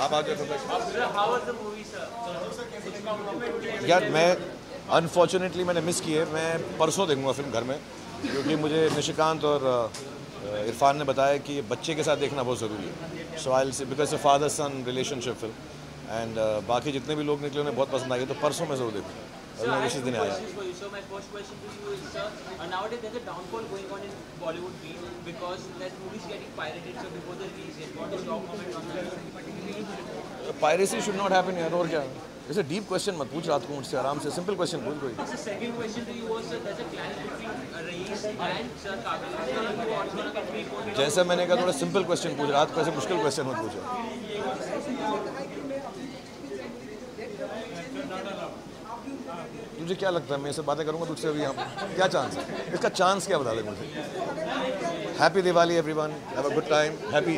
आप आ जाओ sir? यार, मैं अनफॉर्चुनेटली मैंने मिस किए मैं परसों देखूँगा फ़िल्म घर में, क्योंकि मुझे निशिकांत और इरफान ने बताया कि बच्चे के साथ देखना बहुत ज़रूरी है so I because a father son relationship film and uh, बाकी जितने भी लोग निकले उन्हें बहुत पसंद आई तो परसों में ज़रूर देखूँ पायरेसी शुड नॉट है और क्या इसे डीप क्वेश्चन मत पूछ रात को मुझसे आराम से सिंपल क्वेश्चन पूछ कोई जैसे मैंने कहा थोड़ा सिंपल क्वेश्चन पूछ रात को ऐसे मुश्किल क्वेश्चन मत पूछा। तुझे क्या लगता है, मैं इससे बातें करूँगा तुझसे अभी यहाँ क्या चांस है? इसका चांस क्या बता दे मुझे? Happy Diwali everyone have a good time happy.